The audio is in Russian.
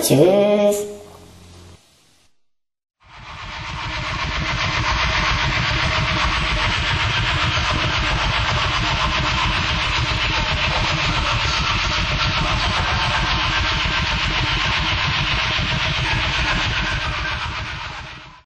Чу.